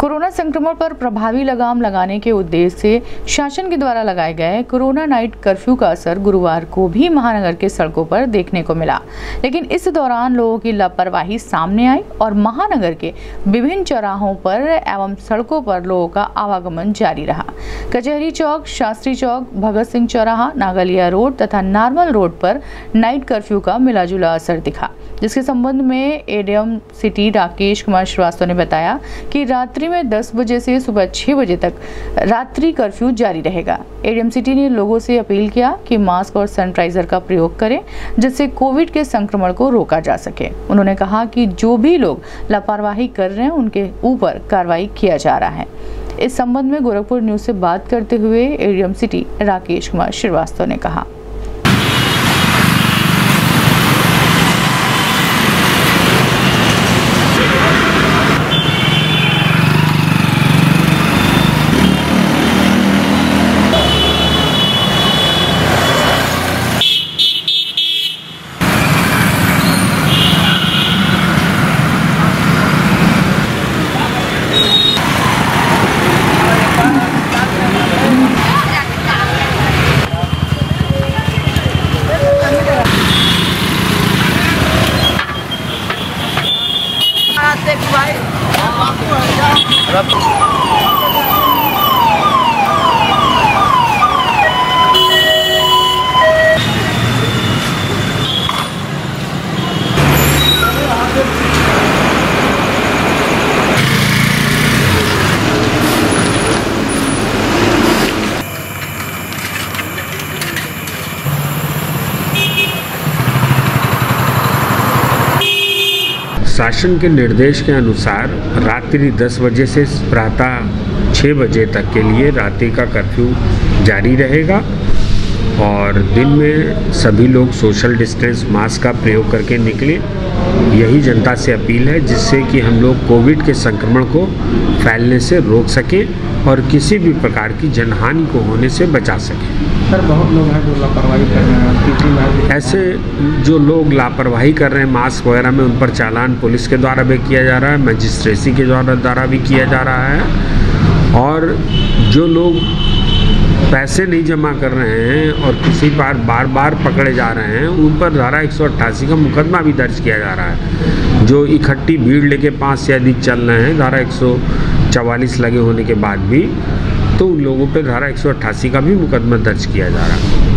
Corona संक्रमण पर प्रभावी लगाम लगाने के उद्देश्य से शासन के द्वारा लगाए गए कोरोना नाइट कर्फ्यू का असर गुरुवार को भी महानगर के सड़कों पर देखने को मिला। लेकिन इस दौरान लोगों की लापरवाही सामने आई और महानगर के विभिन्न चौराहों पर एवं सड़कों पर लोगों का आवागमन जारी रहा। कचहरी चौक, शास्त्री चौक, भगत सिंह चौराहा, नागलिया रोड तथा नार्मल रोड पर नाइट कर्फ्यू का मिलाजुला असर दिखा, जिसके संबंध में एडीएम सिटी राकेश कुमार श्रीवास्तव ने बताया कि रात्रि में 10 बजे से सुबह 6 बजे तक रात्रि कर्फ्यू जारी रहेगा। एडीएम सिटी ने लोगों से अपील किया कि मास्क और सैनिटाइजर का प्रयोग करें, जिससे कोविड के संक्रमण को रोका जा सके। उन्होंने कहा कि जो भी लोग लापरवाही कर रहे हैं, उनके ऊपर कार्रवाई किया जा रहा है। इस संबंध में गोरखपुर न्यूज़ से बात करते हुए एडीएम सिटी राकेश कुमार श्रीवास्तव ने कहा। Rabbim. शासन के निर्देश के अनुसार रात्रि 10 बजे से प्रातः 6 बजे तक के लिए रात्रि का कर्फ्यू जारी रहेगा और दिन में सभी लोग सोशल डिस्टेंस मास्क का प्रयोग करके निकलें। यही जनता से अपील है, जिससे कि हम लोग कोविड के संक्रमण को फैलने से रोक सकें और किसी भी प्रकार की जनहानि को होने से बचा सकें। सर, बहुत लोग हैं जो लापरवाही कर रहे हैं ऐसे जो लोग लापरवाही कर रहे हैं, मास्क वगैरह में, उन पर चालान पुलिस के द्वारा भी किया जा रहा है, मजिस्ट्रेसी के द्वारा द्वारा भी किया जा रहा है। और जो लोग पैसे नहीं जमा कर रहे हैं और किसी बार बार बार पकड़े जा रहे हैं, उन पर धारा एक सौ अट्ठासी का मुकदमा भी दर्ज किया जा रहा है। जो इकट्ठी भीड़ लेके पाँच से अधिक चल रहे हैं, धारा एक लगे होने के बाद भी तो उन लोगों पर धारा एक सौ अट्ठासी का भी मुकदमा दर्ज किया जा रहा। है